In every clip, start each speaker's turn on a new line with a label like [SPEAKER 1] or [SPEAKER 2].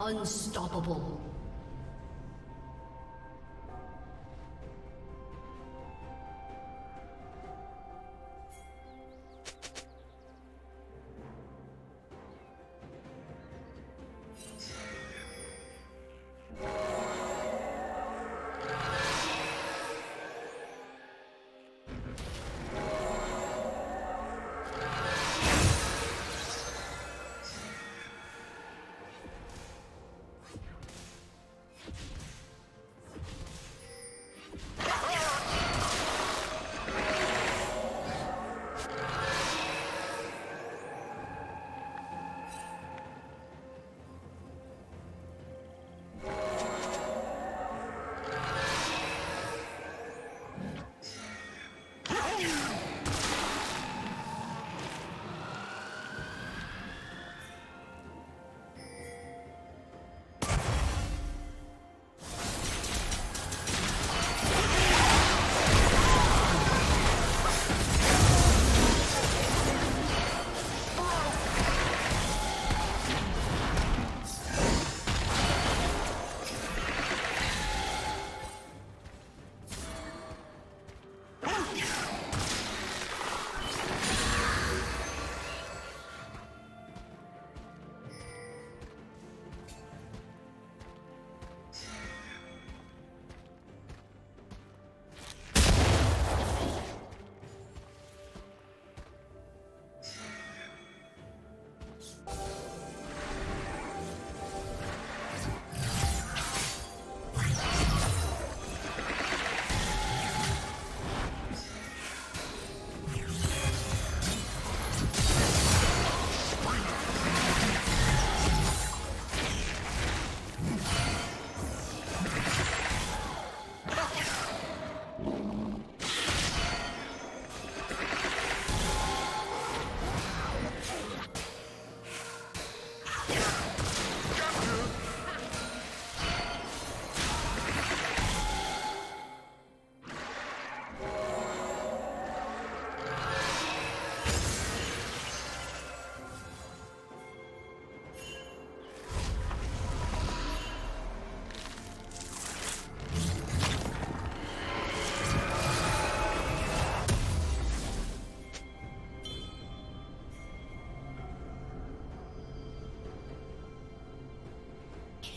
[SPEAKER 1] Unstoppable.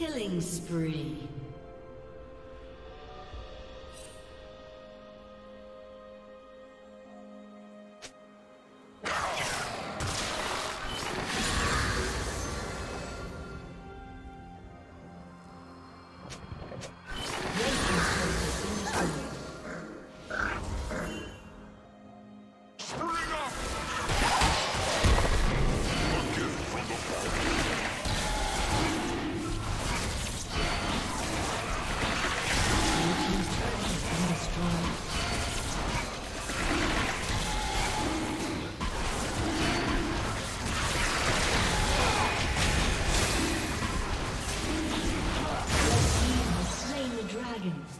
[SPEAKER 1] Killing spree. dragons.